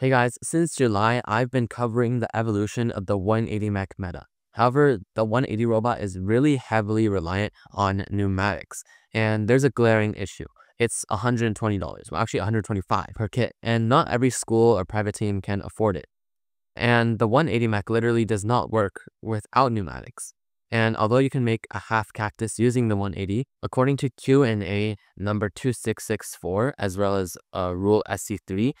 Hey guys, since July, I've been covering the evolution of the 180 mech meta. However, the 180 robot is really heavily reliant on pneumatics, and there's a glaring issue. It's $120, well actually 125 per kit, and not every school or private team can afford it. And the 180 mech literally does not work without pneumatics. And although you can make a half cactus using the 180, according to Q&A number 2664 as well as uh, rule SC3,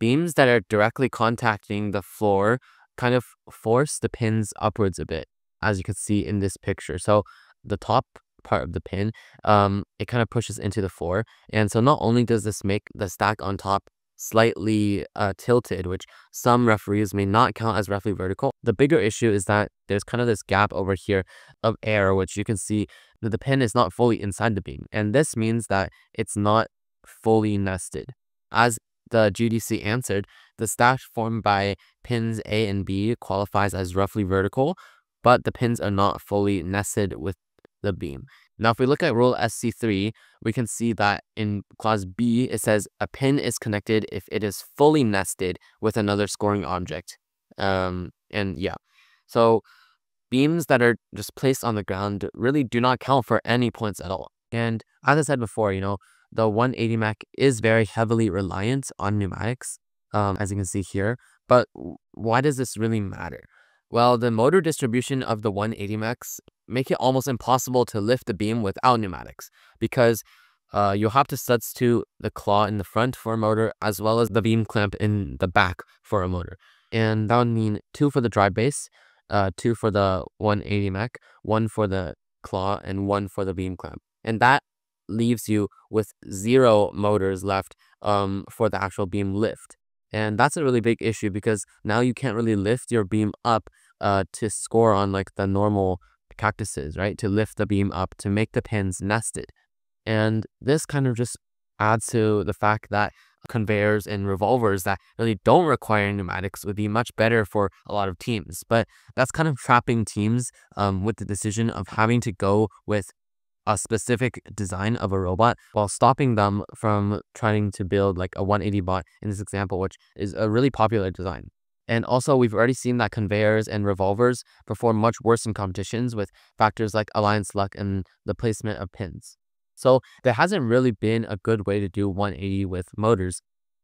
beams that are directly contacting the floor kind of force the pins upwards a bit, as you can see in this picture. So the top part of the pin, um, it kind of pushes into the floor. And so not only does this make the stack on top slightly uh, tilted, which some referees may not count as roughly vertical. The bigger issue is that there's kind of this gap over here of air, which you can see that the pin is not fully inside the beam. And this means that it's not fully nested. As the GDC answered, the stack formed by pins A and B qualifies as roughly vertical, but the pins are not fully nested with the beam. Now, if we look at rule SC3, we can see that in clause B, it says a pin is connected if it is fully nested with another scoring object. Um, and yeah, so beams that are just placed on the ground really do not count for any points at all. And as I said before, you know, the 180 mech is very heavily reliant on pneumatics, um, as you can see here. But why does this really matter? Well, the motor distribution of the 180 mechs make it almost impossible to lift the beam without pneumatics because uh, you'll have to substitute the claw in the front for a motor as well as the beam clamp in the back for a motor. And that would mean two for the drive base, uh, two for the 180 mech, one for the claw, and one for the beam clamp. And that leaves you with zero motors left um, for the actual beam lift. And that's a really big issue because now you can't really lift your beam up uh, to score on like the normal cactuses, right? To lift the beam up to make the pins nested. And this kind of just adds to the fact that conveyors and revolvers that really don't require pneumatics would be much better for a lot of teams. But that's kind of trapping teams um, with the decision of having to go with a specific design of a robot while stopping them from trying to build like a 180 bot in this example, which is a really popular design. And also, we've already seen that conveyors and revolvers perform much worse in competitions with factors like alliance luck and the placement of pins. So there hasn't really been a good way to do 180 with motors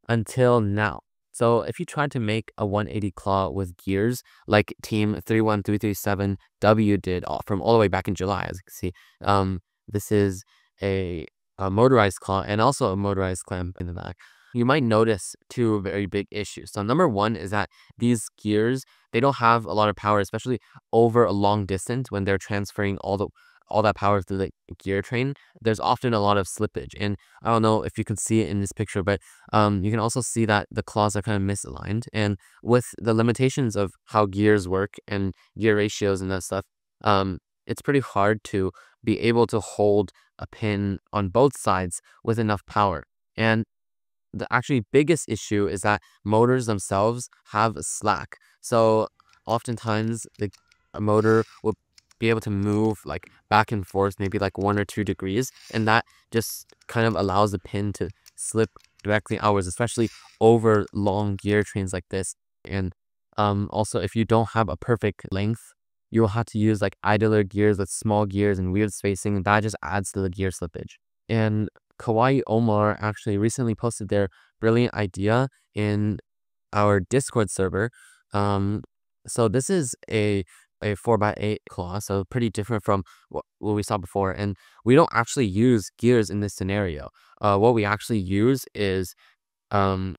until now. So if you try to make a 180 claw with gears like team 31337W did from all the way back in July, as you can see, um, this is a, a motorized claw and also a motorized clamp in the back. You might notice two very big issues. So number one is that these gears, they don't have a lot of power, especially over a long distance when they're transferring all the all that power through the gear train, there's often a lot of slippage. And I don't know if you can see it in this picture, but um, you can also see that the claws are kind of misaligned. And with the limitations of how gears work and gear ratios and that stuff, um, it's pretty hard to be able to hold a pin on both sides with enough power. And the actually biggest issue is that motors themselves have slack. So oftentimes the motor will be able to move like back and forth maybe like one or two degrees and that just kind of allows the pin to slip directly outwards especially over long gear trains like this and um also if you don't have a perfect length you'll have to use like idler gears with small gears and weird spacing. That just adds to the gear slippage. And Kawaii Omar actually recently posted their brilliant idea in our Discord server. Um, so this is a a 4x8 claw, so pretty different from what, what we saw before. And we don't actually use gears in this scenario. Uh, what we actually use is um,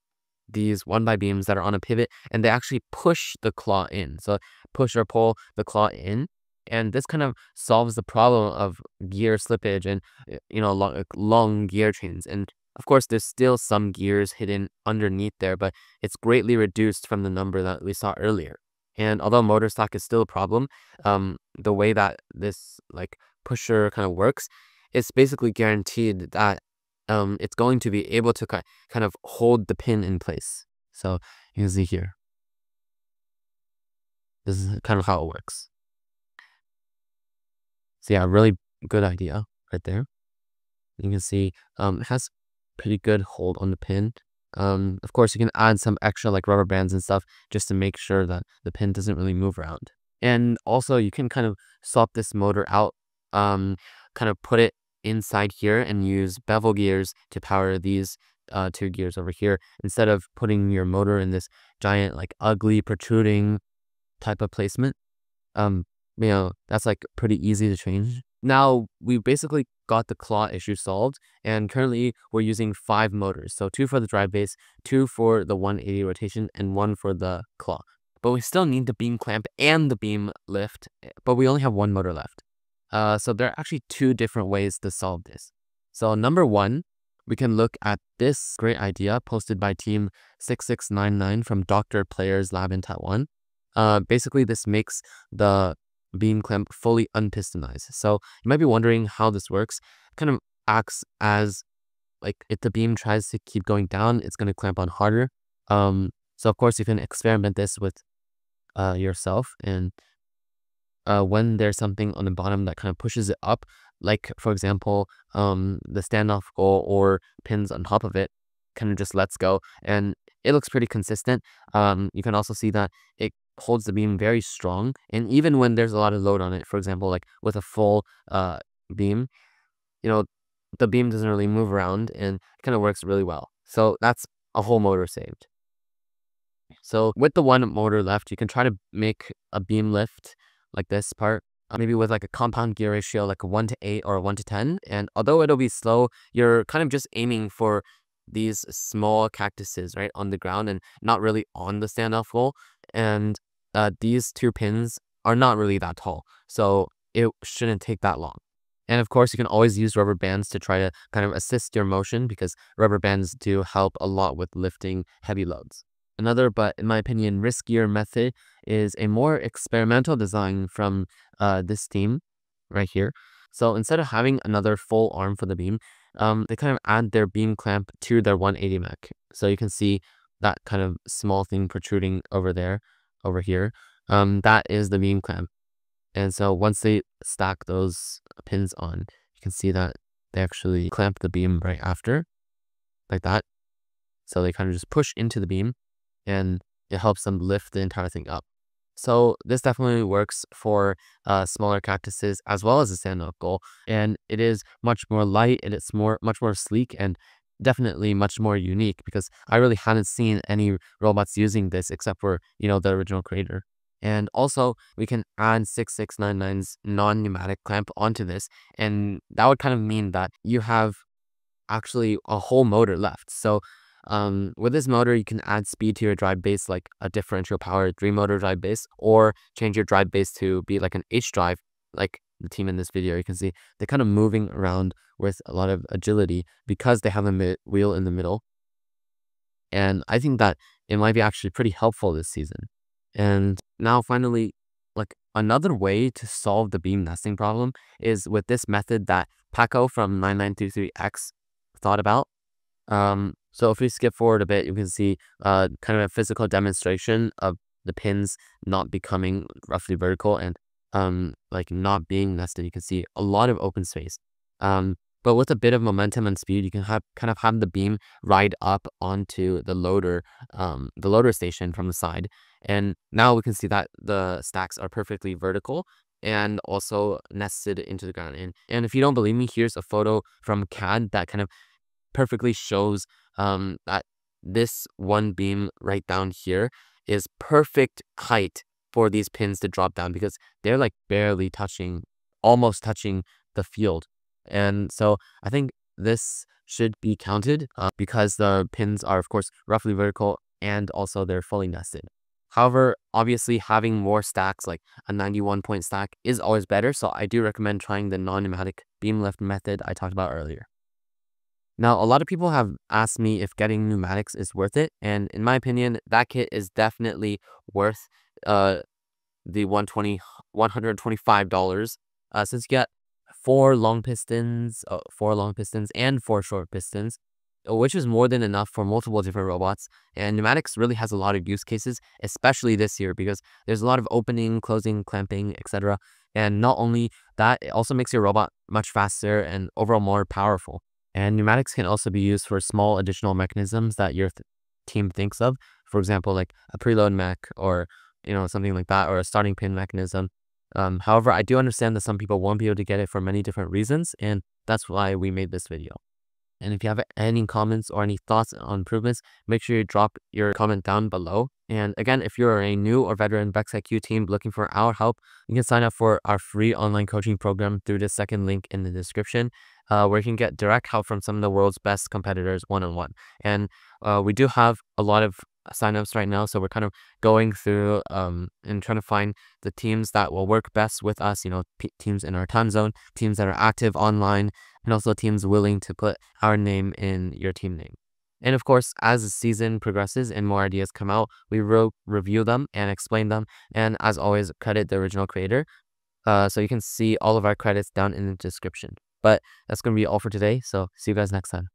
these one by beams that are on a pivot and they actually push the claw in. So push or pull the claw in. And this kind of solves the problem of gear slippage and, eh, you know, long, long gear trains. And of course, there's still some gears hidden underneath there, but it's greatly reduced from the number that we saw earlier. And although motor slack is still a problem, um, the way that this like pusher kind of works, it's basically guaranteed that um, it's going to be able to kind of hold the pin in place. So you can see here. This is kind of how it works. So yeah, really good idea right there. You can see um, it has pretty good hold on the pin. Um, of course, you can add some extra like rubber bands and stuff just to make sure that the pin doesn't really move around. And also you can kind of swap this motor out, um, kind of put it inside here and use bevel gears to power these uh, two gears over here instead of putting your motor in this giant like ugly protruding type of placement. Um, you know, that's like pretty easy to change. Now we basically got the claw issue solved and currently we're using five motors. So two for the drive base, two for the 180 rotation and one for the claw. But we still need the beam clamp and the beam lift, eh, but we only have one motor left. Uh, so there are actually two different ways to solve this. So number one, we can look at this great idea posted by team 6699 from Dr. Players Lab in Taiwan. Uh, basically, this makes the beam clamp fully unpistonized. So you might be wondering how this works. It kind of acts as like if the beam tries to keep going down, it's going to clamp on harder. Um, so of course you can experiment this with uh, yourself and uh, when there's something on the bottom that kind of pushes it up, like for example, um, the standoff goal or pins on top of it, kind of just lets go and it looks pretty consistent. Um, you can also see that it holds the beam very strong. And even when there's a lot of load on it, for example, like with a full uh, beam, you know, the beam doesn't really move around and kind of works really well. So that's a whole motor saved. So with the one motor left, you can try to make a beam lift like this part, uh, maybe with like a compound gear ratio, like a 1 to 8 or a 1 to 10. And although it'll be slow, you're kind of just aiming for these small cactuses, right, on the ground and not really on the standoff goal. And uh, these two pins are not really that tall, so it shouldn't take that long. And of course, you can always use rubber bands to try to kind of assist your motion because rubber bands do help a lot with lifting heavy loads. Another, but in my opinion, riskier method is a more experimental design from uh, this team right here. So instead of having another full arm for the beam, um, they kind of add their beam clamp to their 180 mech. So you can see that kind of small thing protruding over there, over here. Um, that is the beam clamp. And so once they stack those pins on, you can see that they actually clamp the beam right after, like that. So they kind of just push into the beam and it helps them lift the entire thing up. So this definitely works for uh, smaller cactuses as well as the standoff goal. And it is much more light and it's more much more sleek and definitely much more unique because I really hadn't seen any robots using this except for, you know, the original creator. And also we can add 6699's non-pneumatic clamp onto this. And that would kind of mean that you have actually a whole motor left. So um, with this motor, you can add speed to your drive base like a differential power three motor drive base or change your drive base to be like an H drive like the team in this video. You can see they're kind of moving around with a lot of agility because they have a wheel in the middle. And I think that it might be actually pretty helpful this season. And now finally, like another way to solve the beam nesting problem is with this method that Paco from 9933X thought about. Um, so if we skip forward a bit, you can see uh, kind of a physical demonstration of the pins not becoming roughly vertical and um, like not being nested. You can see a lot of open space. Um, but with a bit of momentum and speed, you can have kind of have the beam ride up onto the loader, um, the loader station from the side. And now we can see that the stacks are perfectly vertical and also nested into the ground. And, and if you don't believe me, here's a photo from CAD that kind of perfectly shows um, that this one beam right down here is perfect height for these pins to drop down because they're like barely touching, almost touching the field. And so I think this should be counted uh, because the pins are of course roughly vertical and also they're fully nested. However, obviously having more stacks like a 91 point stack is always better. So I do recommend trying the non-pneumatic beam lift method I talked about earlier. Now, a lot of people have asked me if getting pneumatics is worth it. And in my opinion, that kit is definitely worth uh, the 120 $125 uh, since you got four long pistons, uh, four long pistons and four short pistons, which is more than enough for multiple different robots. And pneumatics really has a lot of use cases, especially this year because there's a lot of opening, closing, clamping, etc. And not only that, it also makes your robot much faster and overall more powerful. And pneumatics can also be used for small additional mechanisms that your th team thinks of. For example, like a preload mech or, you know, something like that, or a starting pin mechanism. Um, however, I do understand that some people won't be able to get it for many different reasons, and that's why we made this video. And if you have any comments or any thoughts on improvements, make sure you drop your comment down below. And again, if you're a new or veteran VexIQ team looking for our help, you can sign up for our free online coaching program through the second link in the description, uh, where you can get direct help from some of the world's best competitors one-on-one. -on -one. And uh, we do have a lot of signups right now. So we're kind of going through um, and trying to find the teams that will work best with us, you know, teams in our time zone, teams that are active online, and also teams willing to put our name in your team name. And of course, as the season progresses and more ideas come out, we will review them and explain them. And as always, credit the original creator. Uh, so you can see all of our credits down in the description. But that's going to be all for today. So see you guys next time.